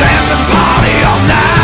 Dance, and party all night.